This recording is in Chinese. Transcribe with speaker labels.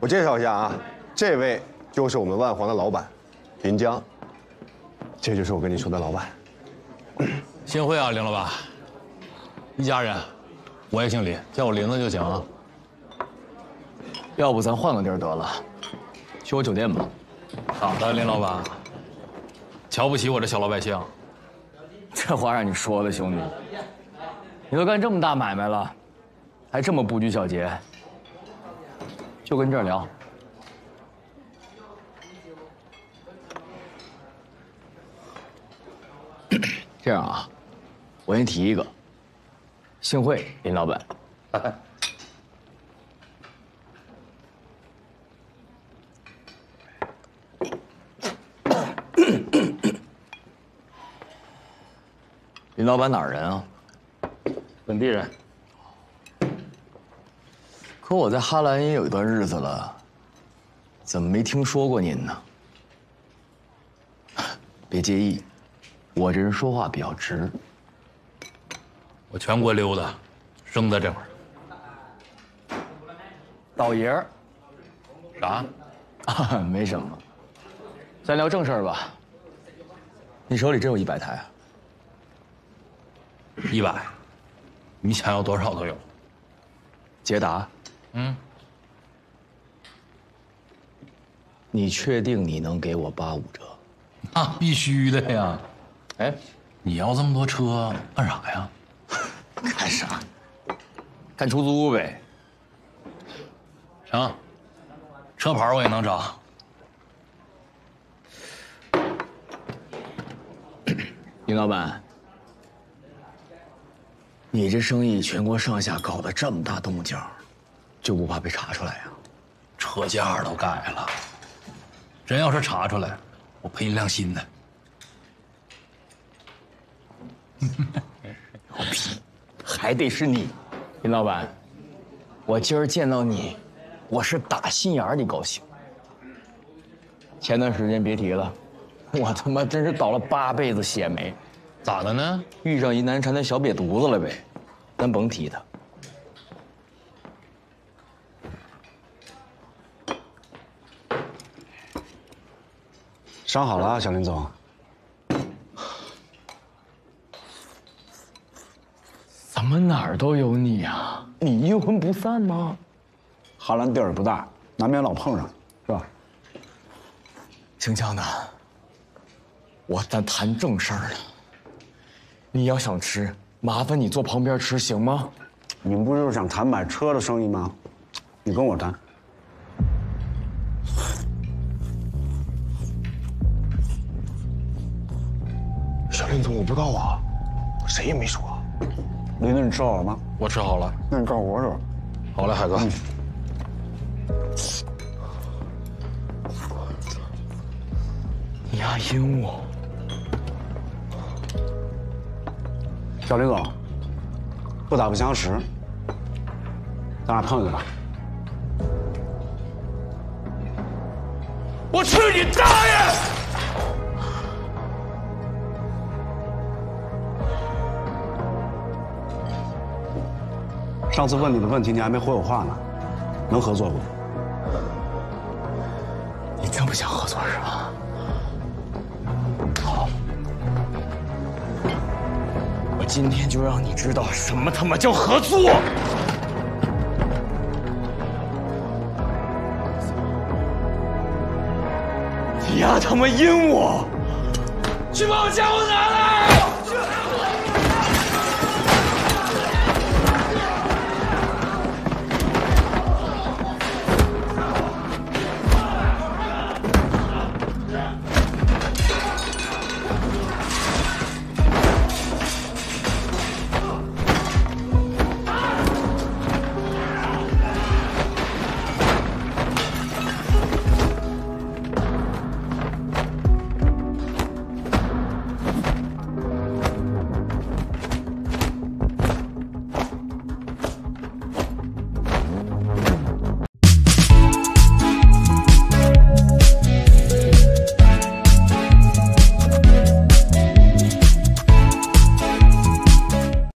Speaker 1: 我介绍一下啊，这位就是我们万皇的老板，林江。这就是我跟你说的老板。
Speaker 2: 幸会啊，林老板。一家人，我也姓林，叫我林子就行啊。
Speaker 3: 要不咱换个地儿得了，去我酒店吧。
Speaker 2: 好的，林老板？瞧不起我这小老百姓？
Speaker 3: 这话让你说的，兄弟，你都干这么大买卖了，还这么不拘小节，就跟这儿聊。这样啊，我先提一个，幸会，林老板。林老板哪儿人啊？
Speaker 2: 本地人。
Speaker 3: 可我在哈兰也有一段日子了，怎么没听说过您呢？别介意，我这人说话比较直。
Speaker 2: 我全国溜达，生在这块儿。
Speaker 3: 倒爷儿，
Speaker 2: 啥？
Speaker 3: 啊，没什么。咱聊正事儿吧。你手里真有一百台啊？
Speaker 2: 一百，你想要多少都有。
Speaker 3: 捷达，
Speaker 2: 嗯，
Speaker 3: 你确定你能给我八五折？
Speaker 2: 那必须的呀。
Speaker 3: 哎，
Speaker 2: 你要这么多车干啥呀？
Speaker 3: 干啥？干出租呗。
Speaker 2: 成，车牌我也能找。
Speaker 3: 林老板，你这生意全国上下搞得这么大动静，就不怕被查出来呀？
Speaker 2: 车架都改了，真要是查出来，我赔你辆新的。
Speaker 3: 牛逼，还得是你，林老板，我今儿见到你，我是打心眼里高兴。前段时间别提了，我他妈真是倒了八辈子血霉，
Speaker 2: 咋的呢？
Speaker 3: 遇上一难缠的小瘪犊子了呗，咱甭提他。
Speaker 1: 伤好了啊，小林总。
Speaker 3: 怎么哪儿都有你啊？你阴魂不散吗？
Speaker 4: 哈兰地儿不大，难免老碰上，是吧？
Speaker 3: 姓江的，我在谈正事儿呢。你要想吃，麻烦你坐旁边吃，行吗？
Speaker 4: 你们不就是想谈买车的生意吗？你跟我谈。
Speaker 1: 小林总，我不知道啊，谁也没说。
Speaker 4: 林子，你吃好了吗？
Speaker 2: 我吃好了。
Speaker 4: 那你告诉我说。
Speaker 2: 好嘞，海哥。
Speaker 3: 你丫阴我！
Speaker 4: 小林总，不打不相识，咱俩碰一个吧。
Speaker 3: 我去你大爷！
Speaker 4: 上次问你的问题，你还没回我话呢，能合作不？
Speaker 3: 你这么想合作是吧？好，我今天就让你知道什么他妈叫合作！你丫他妈阴我！去把我家伙拿来！